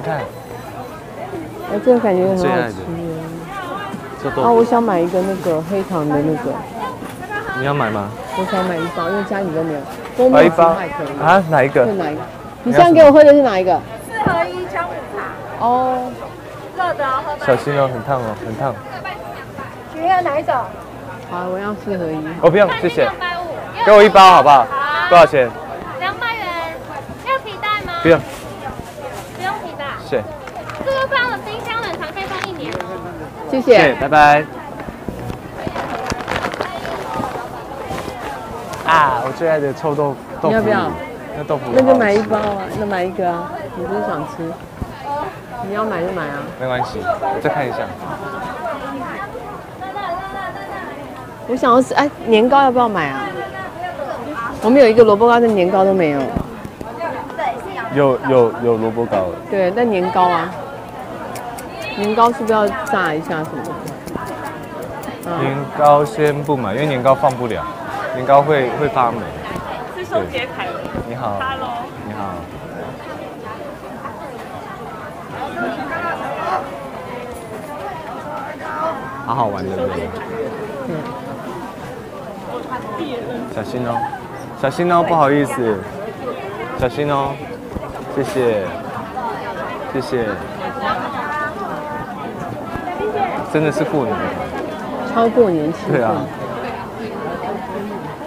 你看，哎，这个感觉很好吃啊，我，想买一个那个黑糖的那个，你要买吗？我想买一包，因为家里都没有。蜂蜜买一包还可以。啊？哪一个？哪一个？你现在给我喝的是哪一个？四合一姜母茶，哦，热的哦，喝小心哦，很烫哦，很烫。你要哪一种？好，我要四合一。哦，不用，谢谢。给我一包好不好？好多少钱？两百元，要皮带吗？不用。这个放了冰箱冷藏可以放一年哦。谢谢谢，拜拜。啊，我最爱的臭豆豆腐。你要不要？那豆腐那就买一包啊，那买一个啊。你不是想吃？你要买就买啊。没关系，我再看一下。我想要吃，哎，年糕要不要买啊？我们有一个萝卜糕，但年糕都没有。有有有萝卜糕了，对，但年糕啊，年糕是不是要炸一下什么的？啊，年糕先不买，因为年糕放不了，年糕会会发霉。是宋杰凯的你好，，Hello，你好。好好玩的人。小心哦，小心哦，不好意思，小心哦，谢谢，谢谢。真的是过年，超过年气氛。对啊。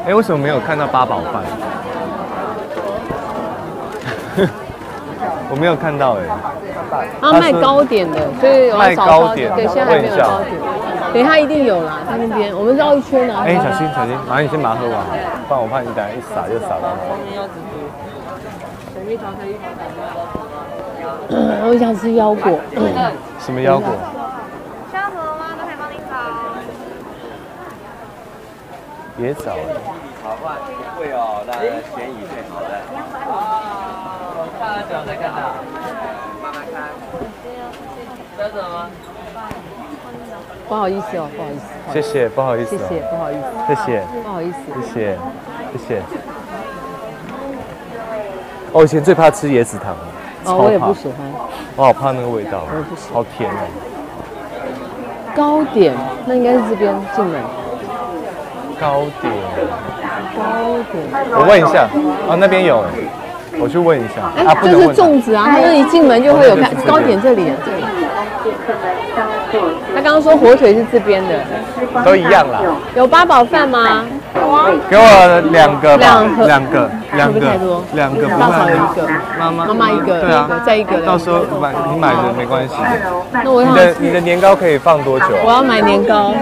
哎，为什么没有看到八宝饭？我没有看到哎。他卖糕点的，所以我要卖找糕点对，现在还没有糕点。等一下一定有啦，他那边，我们绕一圈呢。哎，小心小心，马上你先把它喝完，不然我怕你等下一洒就洒到 我想吃腰果，什么腰果？需要什么吗？都可以帮您找。别找了。好饭贵哦，那便宜最好的。看了久再看到，慢慢看。这什么？不好意思哦，不好意思，谢谢，不好意思哦。谢谢，不好意思，谢谢，不好意思。谢谢，谢谢。哦我以前最怕吃椰子糖，哦，我也不喜欢我好怕那个味道我也不喜，欢好甜哦。糕点，那应该是这边进门。糕点，糕点，我问一下，哦那边有哎，我去问一下。哎这是。粽子啊，他说一进门就会有看糕点这里啊，这里。他刚刚说火腿是这边的，都一样啦。有八宝饭吗？给我两个吧两，盒两个，两个会不会太多，两个，不大嫂有会一个，妈妈，妈妈一个，对啊一个，再一个。到时候买你买的没关系。那我要你的你的年糕可以放多久啊？我要买年糕，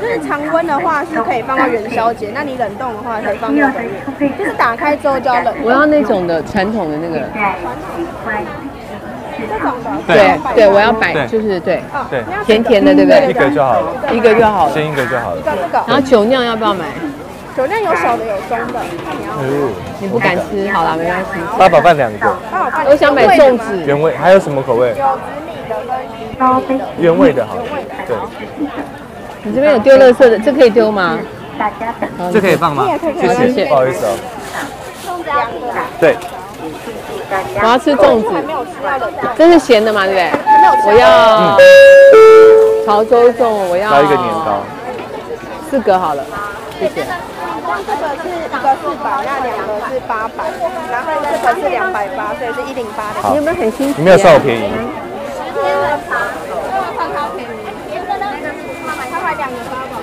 就是常温的话是可以放到元宵节，那你冷冻的话可以放六个月，就是打开之后就要冷。我要那种的传统的那个，对对，我要摆就是对，对，甜甜的，对不对一对？个就好了，一个就好了。先一个就好了。这个然后酒酿要不要买？酒酿有小的有中的，看你要。哦，你不敢吃，好了，没关系。八宝饭两个，我想买粽子，原味还有什么口味？有紫米的跟。原味的好，对，你这边有丢垃圾的，这可以丢吗？这可以放吗？谢谢，谢谢不好意思哦。两个啦，对，我要吃粽子，这是咸的嘛，对不对？我要潮州粽，我要来一个年糕，四个好了，谢谢。这个是一个四百，那两个是八百，然后这个是两百八，所以是一零八的。你有没有很新奇？你没有算我便宜，他买两个八宝，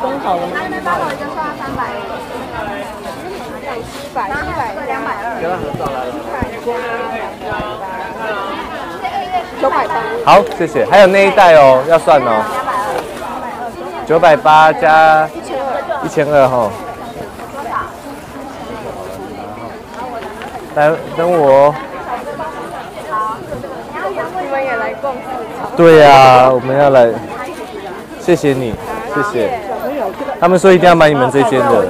装好了吗？那八宝就算三百，七百，一百两百二，九百八，好，谢谢。还有那一袋哦，要算哦，九百八加一千二哈。来，等我哦。你们也来逛市场。对呀、我们要来，谢谢你，谢谢。他们说一定要买你们这间的，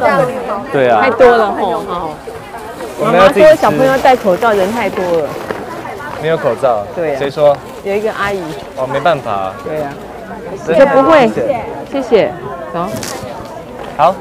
对啊。太，多了吼，好。我妈说小朋友戴口罩人太多了，没有口罩，对啊谁说？有一个阿姨，哦，没办法，对呀，真的这不会。谢谢，谢谢。好，好，